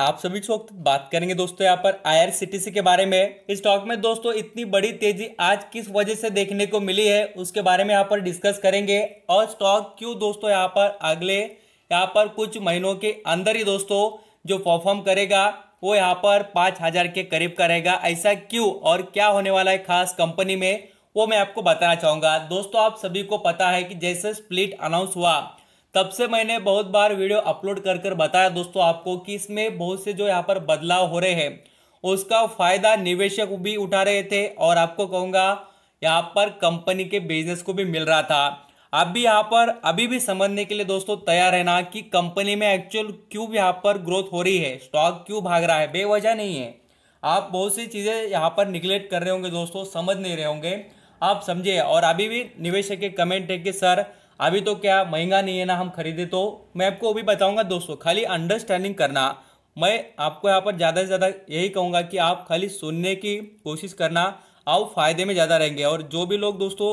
आप सभी को बात करेंगे दोस्तों यहाँ पर आईआरसीटीसी के बारे में। स्टॉक में दोस्तों इतनी बड़ी तेज़ी आज किस वजह से देखने को मिली है, उसके बारे में यहाँ पर डिस्कस करेंगे। और स्टॉक क्यों दोस्तों यहाँ पर अगले, यहाँ पर कुछ महीनों के अंदर ही दोस्तों जो परफॉर्म करेगा, वो यहाँ पर पाँच हज़ार के करीब का रहेगा। ऐसा क्यों और क्या होने वाला है खास कंपनी में, वो मैं आपको बताना चाहूँगा। दोस्तों आप सभी को पता है कि जैसे स्प्लिट अनाउंस हुआ तब से मैंने बहुत बार वीडियो अपलोड कर कर बताया दोस्तों आपको कि इसमें बहुत से जो यहाँ पर बदलाव हो रहे हैं, उसका फ़ायदा निवेशक भी उठा रहे थे और आपको कहूँगा यहाँ पर कंपनी के बिज़नेस को भी मिल रहा था। आप भी यहाँ पर, अभी भी समझने के लिए दोस्तों तैयार है ना कि कंपनी में एक्चुअल क्यों यहाँ पर ग्रोथ हो रही है स्टॉक क्यों भाग रहा है, बेवजह नहीं है। आप बहुत सी चीज़ें यहाँ पर निगलेक्ट कर रहे होंगे दोस्तों, समझ नहीं रहे होंगे। आप समझिए और अभी भी निवेशक के कमेंट है कि, सर अभी तो क्या महँगा नहीं है ना हम खरीदे तो? मैं आपको वो भी बताऊँगा दोस्तों, खाली अंडरस्टैंडिंग करना। मैं आपको यहाँ पर ज़्यादा से ज़्यादा यही कहूँगा कि आप खाली सुनने की कोशिश करना, आप फ़ायदे में ज़्यादा रहेंगे। और जो भी लोग दोस्तों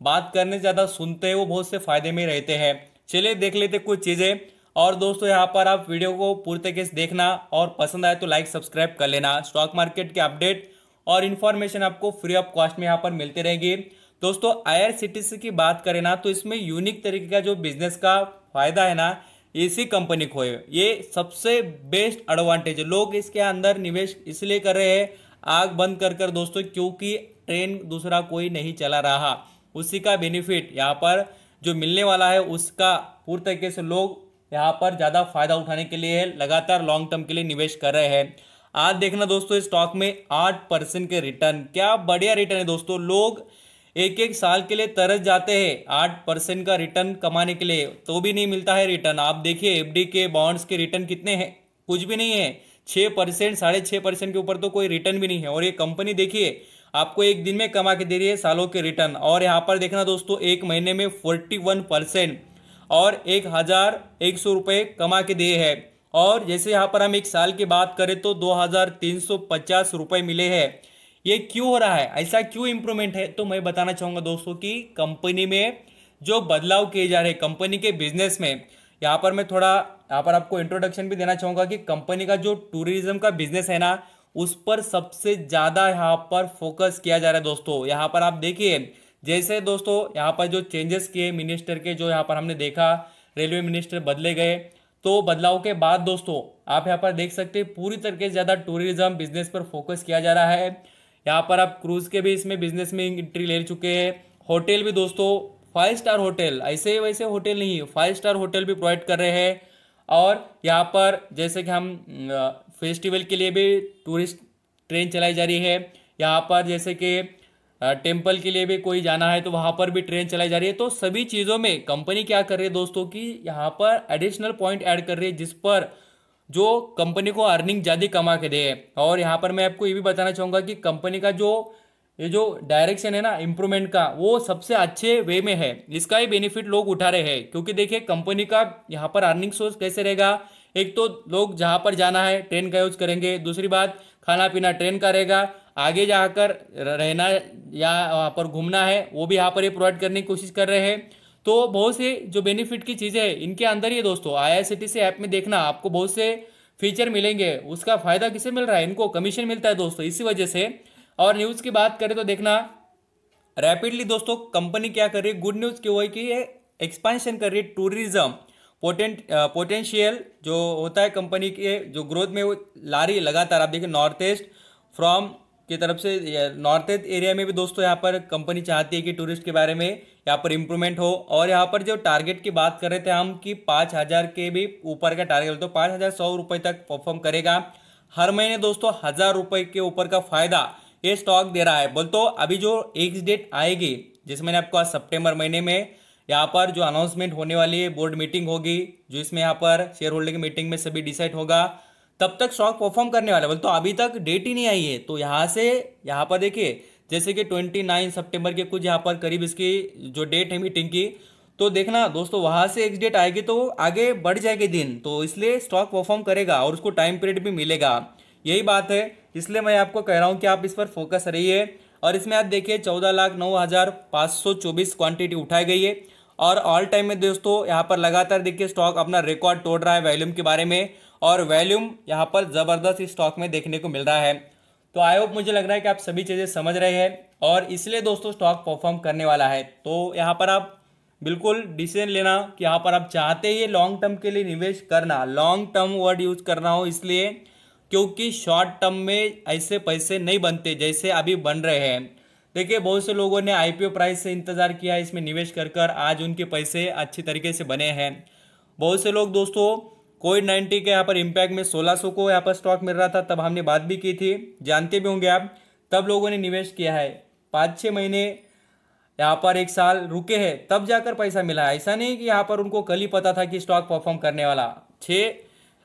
बात करने से ज़्यादा सुनते हैं, वो बहुत से फ़ायदे में रहते हैं। चलिए देख लेते कुछ चीज़ें। और दोस्तों यहाँ पर आप वीडियो को पूरी तरीके से देखना और पसंद आए तो लाइक सब्सक्राइब कर लेना। स्टॉक मार्केट के अपडेट और इन्फॉर्मेशन आपको फ्री ऑफ़ कॉस्ट में यहाँ पर मिलती रहेगी। दोस्तों आईआरसीटीसी की बात करें ना तो इसमें यूनिक तरीके का जो बिज़नेस का फ़ायदा है ना, इसी कंपनी को है। ये सबसे बेस्ट एडवांटेज है। लोग इसके अंदर निवेश इसलिए कर रहे हैं, आग बंद कर कर दोस्तों, क्योंकि ट्रेन दूसरा कोई नहीं चला रहा। उसी का बेनिफिट यहाँ पर जो मिलने वाला है, उसका पूरी तरीके से लोग यहाँ पर ज़्यादा फ़ायदा उठाने के लिए लगातार लॉन्ग टर्म के लिए निवेश कर रहे हैं। आज देखना दोस्तों स्टॉक में आठ परसेंट के रिटर्न क्या बढ़िया रिटर्न है दोस्तों। लोग एक एक साल के लिए तरस जाते हैं। आठ परसेंट का रिटर्न कमाने के लिए तो भी नहीं मिलता है रिटर्न आप देखिए एफडी के बॉन्ड्स के रिटर्न कितने हैं? कुछ भी नहीं है। छह परसेंट, साढ़े छः परसेंट के ऊपर तो कोई रिटर्न भी नहीं है। और ये कंपनी देखिए, आपको एक दिन में कमा के दे रही है सालों के रिटर्न और यहाँ पर देखना दोस्तों, एक महीने में फोर्टी वन परसेंट और एक हज़ार एक सौ रुपये कमा के दिए है। और जैसे यहाँ पर हम एक साल की बात करें तो दो हज़ार तीन सौ पचास रुपये मिले हैं। ये क्यों हो रहा है? ऐसा क्यों इंप्रूवमेंट है? तो मैं बताना चाहूँगा दोस्तों कि कंपनी में जो बदलाव किए जा रहे हैं कंपनी के बिज़नेस में, यहाँ पर मैं थोड़ा, यहाँ पर आपको इंट्रोडक्शन भी देना चाहूँगा कि कंपनी का जो टूरिज़्म का बिज़नेस है ना, उस पर सबसे ज़्यादा यहाँ पर फोकस किया जा रहा है दोस्तों। यहाँ पर आप देखिए, जैसे दोस्तों, यहाँ पर जो चेंजेस किए मिनिस्टर के, जो यहाँ पर हमने देखा रेलवे मिनिस्टर बदले गए तो बदलाव के बाद दोस्तों, आप यहाँ पर देख सकते हैं, पूरी तरीके से ज़्यादा टूरिज़्म बिज़नेस पर फोकस किया जा रहा है। यहाँ पर आप क्रूज के भी इसमें बिज़नेस में एंट्री ले चुके हैं। होटल भी दोस्तों फाइव स्टार होटल। ऐसे वैसे होटल नहीं फाइव स्टार होटल भी प्रोवाइड कर रहे हैं। और यहाँ पर जैसे कि हम फेस्टिवल के लिए भी टूरिस्ट ट्रेन चलाई जा रही है। यहाँ पर जैसे कि टेंपल के लिए भी कोई जाना है तो वहाँ पर भी ट्रेन चलाई जा रही है। तो सभी चीज़ों में कंपनी क्या कर रही है दोस्तों की यहाँ पर एडिशनल पॉइंट ऐड कर रही है, जिस पर जो कंपनी को अर्निंग ज़्यादा कमा के दे। और यहाँ पर मैं आपको ये भी बताना चाहूँगा कि कंपनी का जो, ये जो डायरेक्शन है ना इम्प्रूवमेंट का, वो सबसे अच्छे वे में है। इसका ही बेनिफिट लोग उठा रहे हैं। क्योंकि देखिए, कंपनी का यहाँ पर अर्निंग सोर्स कैसे रहेगा? एक तो लोग जहाँ पर जाना है ट्रेन का यूज़ करेंगे। दूसरी बात खाना पीना ट्रेन का रहेगा। आगे जाकर रहना या वहाँ पर घूमना है, वो भी यहाँ पर ये प्रोवाइड करने की कोशिश कर रहे हैं। तो बहुत से जो बेनिफिट की चीज़ें हैं, इनके अंदर ही दोस्तों। आई आई सी ऐप में देखना, आपको बहुत से फीचर मिलेंगे। उसका फ़ायदा किसे मिल रहा है? इनको कमीशन मिलता है दोस्तों, इसी वजह से। और न्यूज़ की बात करें तो देखना रैपिडली दोस्तों कंपनी क्या कर रही है? गुड न्यूज़ क्यों है कि ये एक्सपांशन कर रही है टूरिज़्म पोटेंट पोटेंशियल जो होता है कंपनी के, जो ग्रोथ में वो ला रही है, लगातार। आप देखिए नॉर्थ ईस्ट फ्रॉम की तरफ़ से नॉर्थ ईस्ट एरिया में भी दोस्तों यहाँ पर कंपनी चाहती है कि टूरिस्ट के बारे में यहाँ पर इम्प्रूवमेंट हो। और यहाँ पर जो टारगेट की बात कर रहे थे हम कि पाँच हज़ार के भी ऊपर का टारगेट तो पाँच हज़ार सौ रुपये तक परफॉर्म करेगा। हर महीने दोस्तों हज़ार रुपये के ऊपर का फ़ायदा ये स्टॉक दे रहा है। बोल तो अभी जो एक डेट आएगी जिसमें मैंने आपको आज सितंबर महीने में यहाँ पर जो अनाउंसमेंट होने वाली है बोर्ड मीटिंग होगी, जो इसमें यहाँ पर शेयर होल्डर की मीटिंग में सभी डिसाइड होगा। तब तक स्टॉक परफॉर्म करने वाला बोल तो अभी तक डेट ही नहीं आई है। तो यहाँ से, यहाँ पर देखिए, जैसे कि ट्वेंटी नाइन सेप्टेम्बर के कुछ यहाँ पर करीब इसकी जो डेट है मीटिंग की तो देखना दोस्तों, वहाँ से एक डेट आएगी तो आगे बढ़ जाएगी दिन। तो इसलिए स्टॉक परफॉर्म करेगा और उसको टाइम पीरियड भी मिलेगा। यही बात है। इसलिए मैं आपको कह रहा हूँ कि आप इस पर फोकस रहिए। और इसमें आप देखिए, चौदह लाख नौ हज़ार पाँच सौ चौबीस क्वान्टिटी उठाई गई है। और ऑल टाइम में दोस्तों, यहाँ पर लगातार देखिए स्टॉक अपना रिकॉर्ड तोड़ रहा है वैल्यूम के बारे में। और वैल्यूम यहाँ पर ज़बरदस्त स्टॉक में देखने को मिल रहा है। तो आई होप मुझे लग रहा है कि आप सभी चीज़ें समझ रहे हैं और इसलिए दोस्तों स्टॉक परफॉर्म करने वाला है। तो यहाँ पर आप बिल्कुल डिसीज़न लेना कि यहाँ पर आप चाहते ही लॉन्ग टर्म के लिए निवेश करना लॉन्ग टर्म वर्ड यूज़ करना हो इसलिए, क्योंकि शॉर्ट टर्म में ऐसे पैसे नहीं बनते जैसे अभी बन रहे हैं। देखिए, बहुत से लोगों ने आईपीओ प्राइस से इंतज़ार किया, इसमें निवेश कर कर आज उनके पैसे अच्छी तरीके से बने हैं। बहुत से लोग दोस्तों कोविड नाइन्टीन के यहाँ पर इम्पैक्ट में 1600 को यहाँ पर स्टॉक मिल रहा था, तब हमने बात भी की थी। जानते भी होंगे आप, तब लोगों ने निवेश किया है। पाँच छः महीने यहाँ पर एक साल रुके हैं, तब जाकर पैसा मिला है। ऐसा नहीं कि यहाँ पर उनको कल ही पता था कि स्टॉक परफॉर्म करने वाला। छः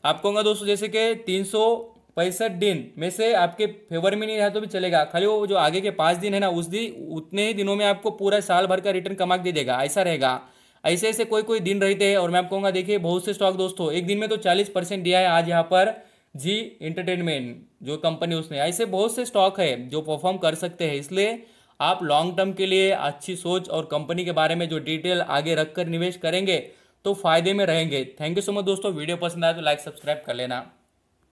आप कहूँगा दोस्तों, जैसे कि तीन सौ पैंसठ दिन में से आपके फेवर में नहीं रहा तो भी चलेगा। खाली वो जो आगे के पाँच दिन है ना, उस दिन, उतने ही दिनों में आपको पूरा साल भर का रिटर्न कमा के दे देगा, ऐसा रहेगा। ऐसे ऐसे कोई कोई दिन रहते हैं और मैं आपको कहूँगा, देखिए, बहुत से स्टॉक दोस्तों एक दिन में तो चालीस परसेंट दिया है आज यहाँ पर जी इंटरटेनमेंट जो कंपनी उसने। ऐसे बहुत से स्टॉक है जो परफॉर्म कर सकते हैं, इसलिए आप लॉन्ग टर्म के लिए अच्छी सोच और कंपनी के बारे में जो डिटेल आगे रखकर निवेश करेंगे तो फ़ायदे में रहेंगे। थैंक यू सो मच दोस्तों, वीडियो पसंद आए तो लाइक सब्सक्राइब कर लेना।